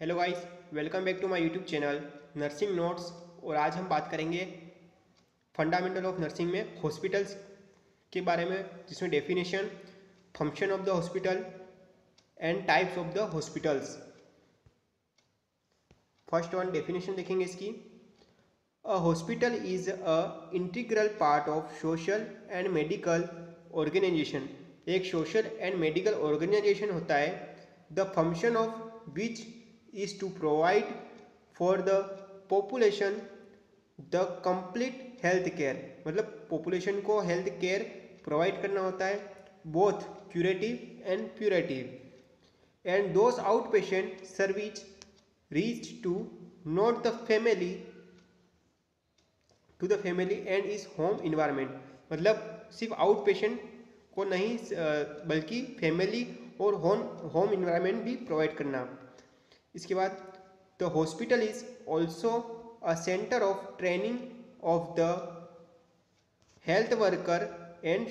Hello guys welcome back to my YouTube channel nursing notes और आज हम बात करेंगे फंडामेंटल ऑफ़ नर्सिंग में हॉस्पिटल्स के बारे में, जिसमें definition function of the hospital and types of the hospitals first one definition देखेंगे इसकी। A hospital is a integral part of social and medical organization एक सोशल एंड मेडिकल ऑर्गेनाइजेशन होता है। The function of which is to provide for the population the complete health care मतलब population को health care provide करना होता है both curative and purative and those outpatient service reach to not the family to the family and is home environment मतलब सिर्फ़ outpatient को नहीं बल्कि फैमिली और होम होम इन्वायरमेंट भी प्रोवाइड करना। इसके बाद the hospital is also a centre of training of the health worker and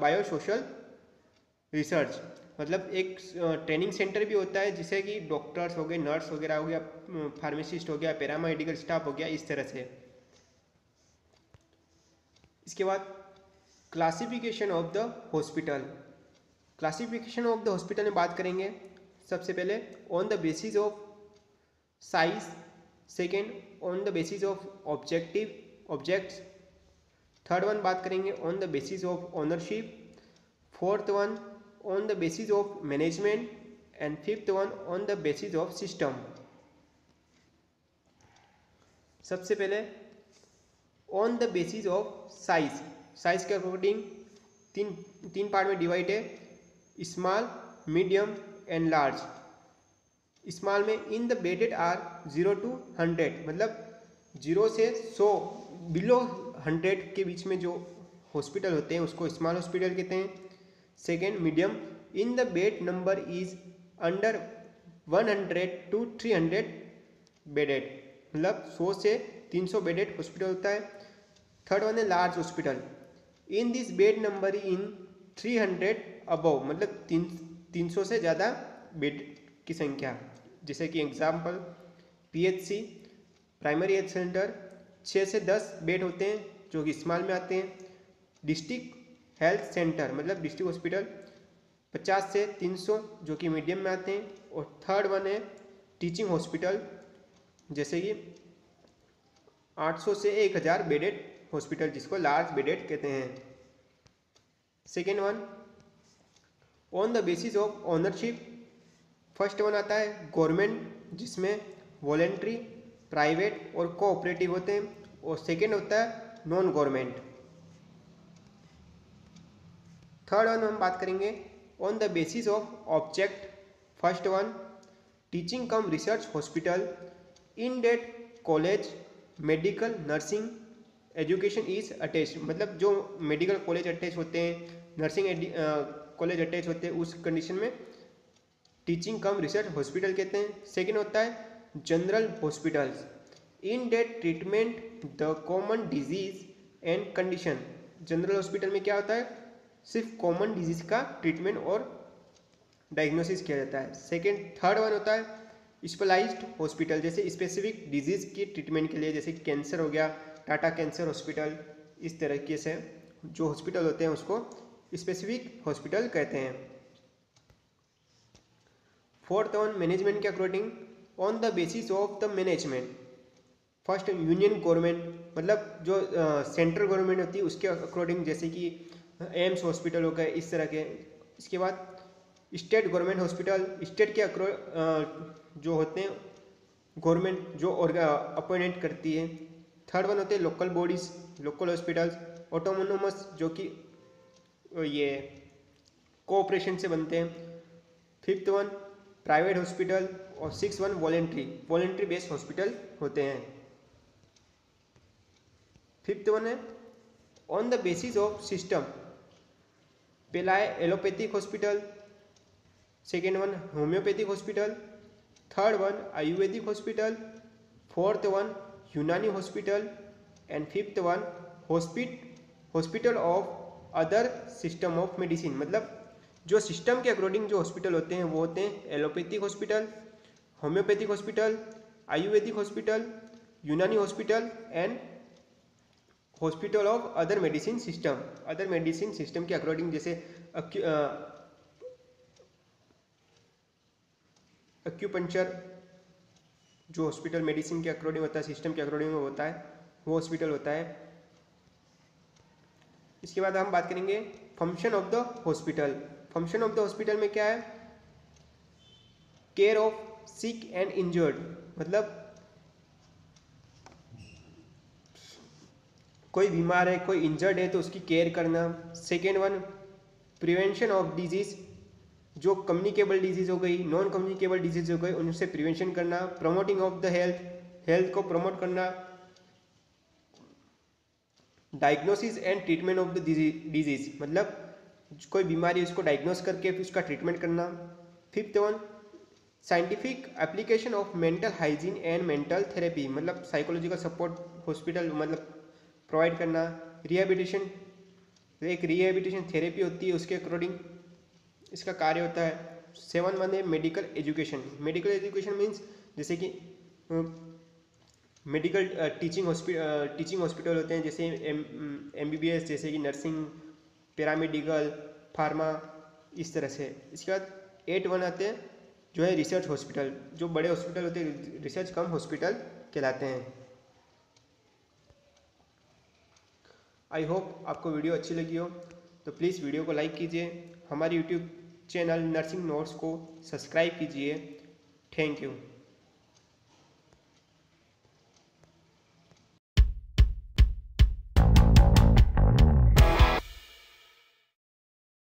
bio social research मतलब एक ट्रेनिंग सेंटर भी होता है, जिसे कि डॉक्टर्स हो गए नर्स वगैरह हो गया फार्मासिस्ट हो गया पैरामेडिकल स्टाफ हो गया, इस तरह से। इसके बाद classification of the hospital classification of the hospital में बात करेंगे। सबसे पहले on the basis of size second on the basis of objective objects third one बात करेंगे on the basis of ownership fourth one on the basis of management and fifth one on the basis of system सबसे पहले on the basis of size size के according तीन तीन part में divide है. Small medium and large small में in the bedded are zero to hundred मतलब ज़ीरो से सौ बिलो हंड्रेड के बीच में जो हॉस्पिटल होते हैं, उसको स्मॉल हॉस्पिटल कहते हैं। Second medium in the bed number is under one hundred to three hundred bedded मतलब सौ से तीन सौ बेडेड हॉस्पिटल होता है। थर्ड वन है large hospital in this bed number in three hundred above मतलब तीन तीन सौ से ज़्यादा बेड की संख्या। जैसे कि example PHC primary health centre छः से दस बेड होते हैं, जो कि स्मॉल में आते हैं। डिस्ट्रिक्ट हेल्थ सेंटर मतलब डिस्ट्रिक्ट हॉस्पिटल पचास से तीन सौ, जो कि मीडियम में आते हैं। और थर्ड वन है टीचिंग हॉस्पिटल जैसे कि 800 से 1000 बेडेड हॉस्पिटल जिसको लार्ज बेडेड कहते हैं। Second one on the basis of ownership first one आता है गवर्नमेंट जिसमें वॉलेंट्री प्राइवेट और कोऑपरेटिव होते हैं। और सेकेंड होता है नॉन गवर्नमेंट थर्ड वन हम बात करेंगे। On the basis of object first one teaching cum research hospital in that college medical nursing education is attach मतलब जो मेडिकल कॉलेज अटैच होते हैं नर्सिंग कॉलेज अटैच होते हैं, उस कंडीशन में टीचिंग कम रिसर्च हॉस्पिटल कहते हैं। सेकेंड होता है general hospitals in that treatment the common disease and condition general hospital में क्या होता है? सिर्फ़ कॉमन डिज़ीज़ का ट्रीटमेंट और डायग्नोसिस किया जाता है। सेकेंड थर्ड वन होता है स्पेशलाइज्ड हॉस्पिटल जैसे स्पेसिफिक डिज़ीज़ की ट्रीटमेंट के लिए, जैसे कैंसर हो गया टाटा कैंसर हॉस्पिटल इस तरीके से जो हॉस्पिटल होते हैं, उसको स्पेसिफिक हॉस्पिटल कहते हैं। फोर्थ वन मैनेजमेंट के according on the basis of the management first union government मतलब जो सेंट्रल गवर्नमेंट होती है, उसके अकॉर्डिंग जैसे कि एम्स हॉस्पिटल हो गए, इस तरह के। इसके बाद स्टेट गवर्नमेंट हॉस्पिटल स्टेट के अक्रो जो होते हैं गवर्नमेंट जो अपॉइंट करती है। थर्ड वन होते हैं local bodies local hospitals autonomous जो कि ये कोऑपरेशन से बनते हैं। फिफ्थ वन प्राइवेट हॉस्पिटल और six one voluntary voluntary based hospital होते हैं। फिफ्थ वन है on the basis of system पहला है allopathic hospital second one homeopathic hospital third one ayurvedic hospital fourth one Unani hospital and fifth one hospital hospital of other system of medicine मतलब जो system के according जो hospital होते हैं, वो होते हैं allopathic hospital homeopathic hospital ayurvedic hospital Unani hospital and hospital of other medicine system other medicine system के अकॉर्डिंग जैसे अक्यूपंचर जो हॉस्पिटल मेडिसिन के अकॉर्डिंग होता है सिस्टम के अकॉर्डिंग होता है, वो हॉस्पिटल होता है। इसके बाद हम बात करेंगे function of the hospital function of the hospital में क्या है? Care of sick and injured मतलब कोई बीमार है, कोई इंजर्ड है तो उसकी केयर करना। Second one prevention of disease जो कम्युनिकेबल डिज़ीज़ हो गई नॉन कम्युनिकेबल डिज़ीज़ हो गई, उनसे प्रिवेंशन करना। Promoting of the health health को प्रमोट करना। Diagnosis and treatment of the disease मतलब कोई बीमारी उसको डायग्नोस करके फिर उसका ट्रीटमेंट करना। Fifth one scientific application of mental hygiene and mental therapy मतलब साइकोलॉजिकल सपोर्ट हॉस्पिटल मतलब प्रोवाइड करना। रिहेबिटेशन एक रिहेबिटेशन थेरेपी होती है उसके अकॉर्डिंग इसका कार्य होता है। सेवन वन है medical education medical education means जैसे कि medical teaching hospital teaching hospital होते हैं, जैसे एम बी बी एस जैसे कि नर्सिंग, पैरामेडिकल, फार्मा, इस तरह से। इसके बाद एट वन आते हैं, जो है रिसर्च हॉस्पिटल। जो बड़े हॉस्पिटल होते हैं, रिसर्च कम हॉस्पिटल कहलाते हैं। आई होप आपको वीडियो अच्छी लगी हो। तो प्लीज़ वीडियो को लाइक कीजिए। हमारे यूट्यूब चैनल नर्सिंग नोट्स को सब्सक्राइब कीजिए। Thank you.